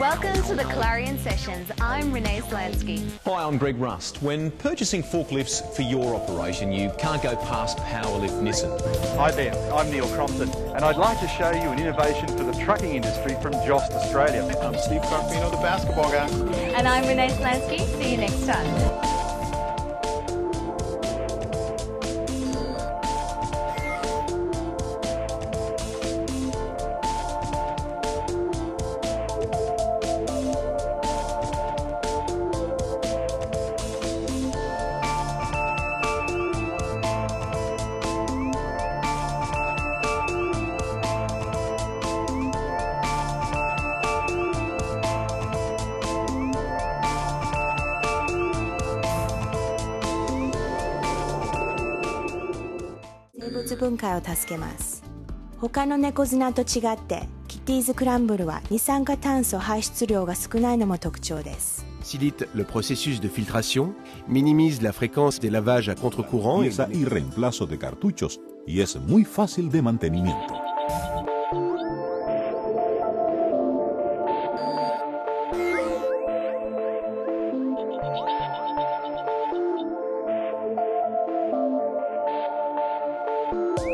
Welcome to the Clarion Sessions. I'm Renee Slansky. Hi, I'm Greg Rust. When purchasing forklifts for your operation, you can't go past Powerlift Nissan. Hi there, I'm Neil Crompton, and I'd like to show you an innovation for the trucking industry from Jost Australia. I'm Steve Carfino, the basketball guy. And I'm Renee Slansky. See you next time. 物分解を助けます他の猫砂と違ってキティーズクランブルは二酸化炭素排出量が少ないのも特徴です facilite le processus de filtration, minimise la fréquence des lavages à contre-courant y reemplazo de cartuchos y es muy fácil de mantenimiento. Bye.